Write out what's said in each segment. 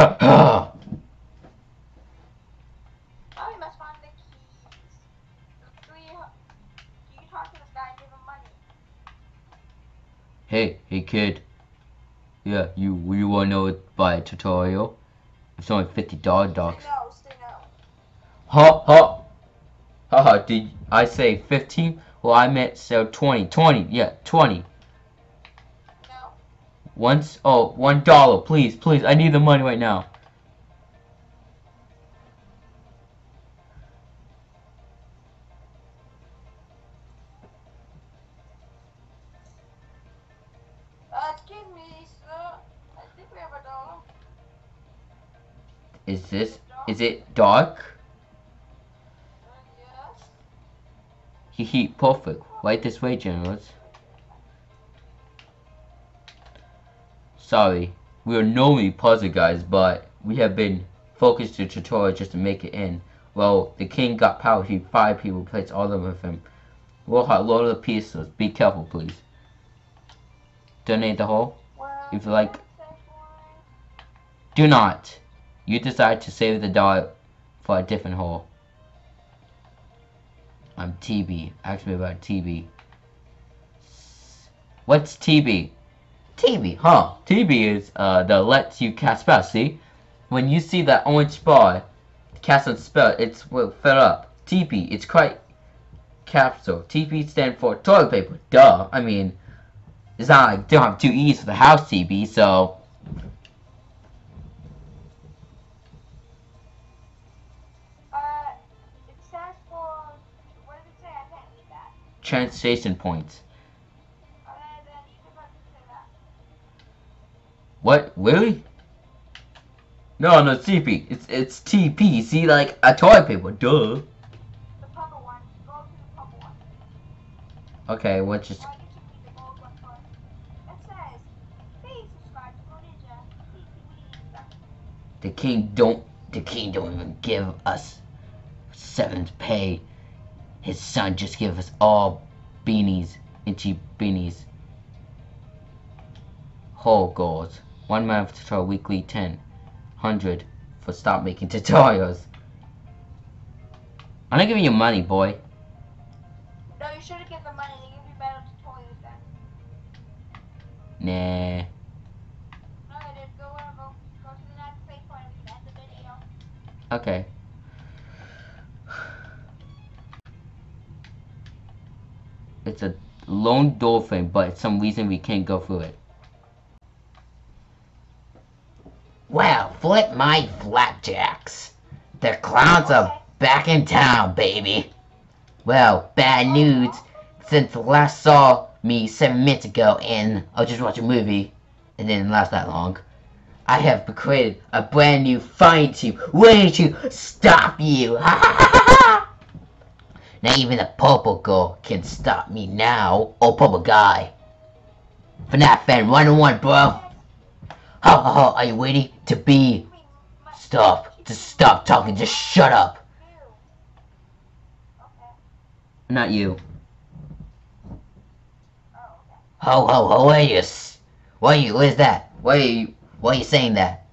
Oh, you must find the keys. Three. You talk to this guy and give him money. hey, hey kid. Yeah, you you wanna know it by a tutorial? It's only fifty dollar no, stay no. Ha ha. Haha, did I say fifteen? Well I meant so twenty. Twenty, yeah, twenty. Once oh one dollar, please, please, I need the money right now. Uh, me, sir. I think we have a dollar. Is this is it dark? Uh, yes. He he perfect. Right this way, generals. Sorry, we are normally puzzle guys, but we have been focused to tutorial just to make it in. Well, the king got power. He five people placed all of them with him. We'll have load of the pieces. Be careful, please. Donate the whole. Well, If you like- Do not. You decide to save the dollar for a different hole. I'm TB. Ask me about TB. What's TB? TB, huh? TB is uh the lets you cast spells. See, when you see that orange bar, cast a spell, it's will fill up. TP, it's quite capsule. TP stand for toilet paper. Duh. I mean, it's not like don't have two E's for the house TB, so. Uh, it stands for. What does What? Really? No, no, TP. It's it's TP. See, like a toilet paper. Duh. Okay, first? It the king don't. The king don't even give us seventh pay. His son just give us all beanies, itchy beanies. Whole goals. One month tutorial weekly ten. Hundred for stop making tutorials. I'm not giving you money, boy. No, you should have given the money. They give you better tutorials then. Nah. No, they did. Go whatever. Go to the next page point and end the video. Okay. It's a lone dolphin, but it's some reason we can't go through it. Well, flip my flapjacks. The clowns are back in town, baby. Well, bad news. Since last saw me seven minutes ago and I was just watching a movie, and didn't last that long. I have created a brand new fighting team ready to stop you. now even the purple girl can stop me now. Oh, purple guy. FNAF fan, one on one, bro. Ha ha ha, are you ready to be? Stop. Just stop talking. Just shut up. Not you. Oh. Ho ho ho, where you? Why you? What is that? Why are you? Why are you saying that?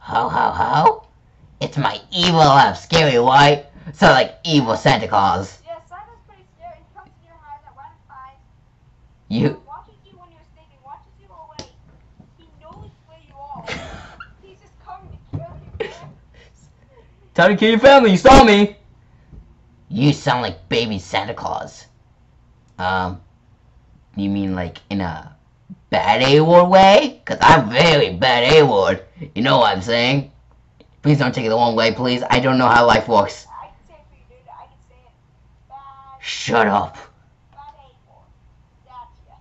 Ho ho ho! It's my evil laugh, scary white. Sound like evil Santa Claus. Yeah, Simon's pretty scary. He comes in your house at. You. Watches you when you're sleeping. Watches you away. He knows where you are. He's just coming to kill you. man. Time to kill your family. You saw me. You sound like baby Santa Claus. Um, you mean like in a bad A-word way? Cause I'm very bad A-word. You know what I'm saying? Please don't take it the wrong way, please. I don't know how life works. I can say it for you, dude. I can say it. Bad, Shut up. bad A-word. Gotcha.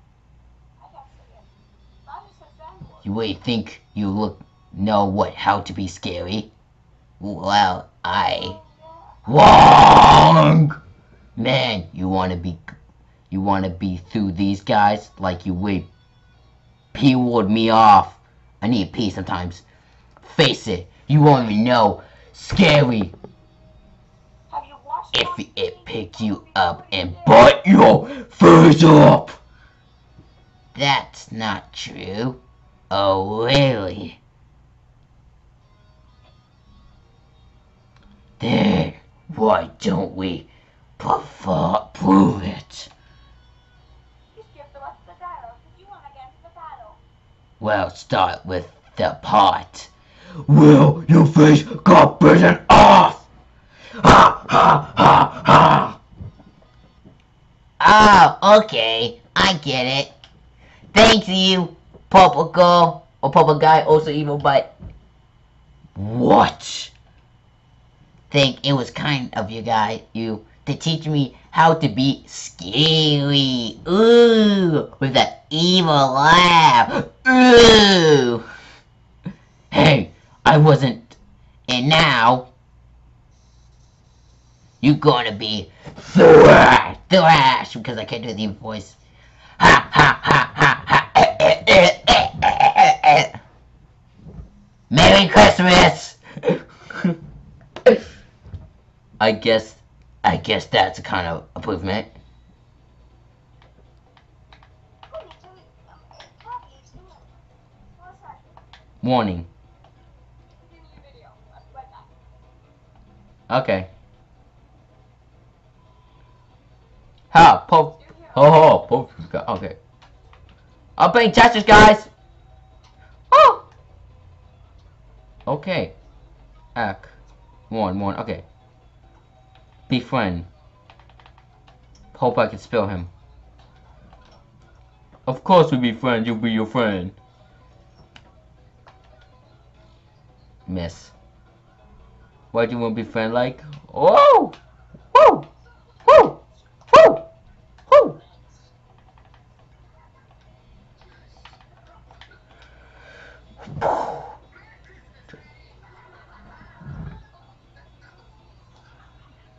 I can't say it. I just said bad word. You really think you look know what how to be scary? Well, I wrong. Man, you wanna be you wanna be through these guys like you would p ward me off. I need pee sometimes. Face it, you won't even know scary Have you if it picked you up and bite your face up. That's not true. Oh, really? Then why don't we prove it? You you. Well, start with the part. Well, your face got bitten off! Ha ha ha ha! Oh, okay. I get it. Thanks you, Purple Girl. Or Purple Guy, also evil, but... What? Think it was kind of you guy, you, to teach me how to be scary. Ooh, with that evil laugh. Ooh. Hey, I wasn't. And now, you're gonna be thrash, thrash, because I can't do the voice. Ha ha ha ha ha. eh, eh, eh. Merry Christmas. I guess, I guess that's a kind of improvement. Warning. Okay. Ha, Pope. Ho ho, Pope. Okay. I'm playing Tetris, guys. Oh. Okay. Act. One, one. Okay. Befriend. Hope I can spell him. Of course we be friends. You'll be your friend. Miss. What do you want to be friend like? Oh!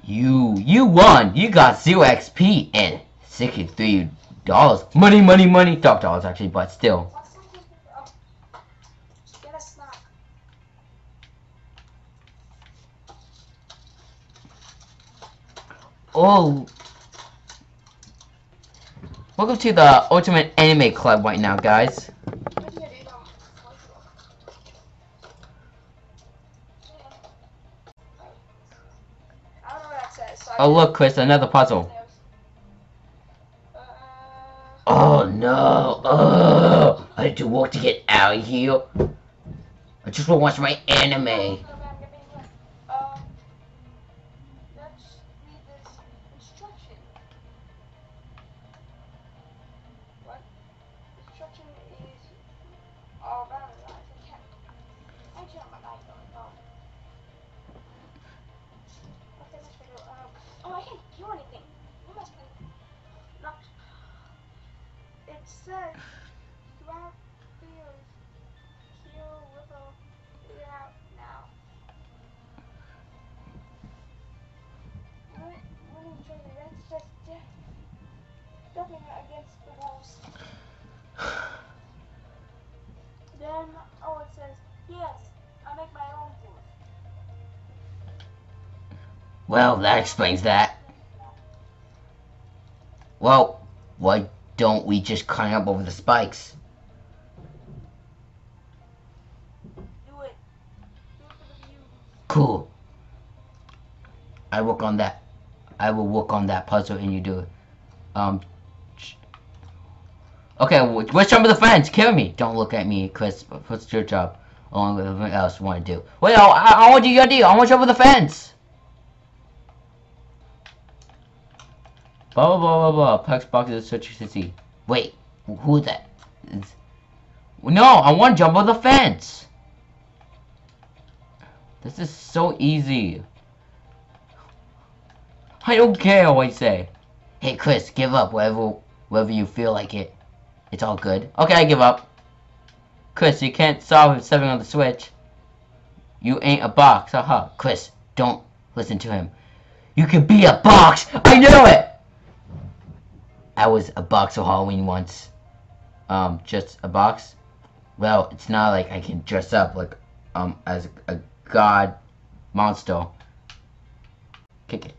You, you won! You got zero XP and sixty-three dollars. Money, money, money. Top dollars actually, but still. Oh. Welcome to the Ultimate Anime Club right now, guys. Oh look, Kris, another puzzle. Oh no! Oh, I had to work to get out of here. I just want to watch my anime. Oh, I can't do anything. You must be not. It says throughout Well, that explains that. Well, why don't we just climb up over the spikes? Cool. I work on that. I will work on that puzzle and you do it. Um. Okay, wh- which jump of the fence? Kill me. Don't look at me, Kris. What's your job? Along with everything else you want to do. Wait, I, I, I want to do your deal. I want to jump over the fence. Blah blah blah blah blah. Plex box is such to see. Wait, wh- who that? No, I want to jump over the fence. This is so easy. I don't care what I say. Hey Kris, give up wherever wherever you feel like it. It's all good. Okay, I give up. Kris, you can't solve stepping on the switch. You ain't a box, haha. Kris, don't listen to him. You can be a box! I knew it! I was a box of Halloween once. Um, just a box? Well, it's not like I can dress up like, um, as a, a god monster. Kick it.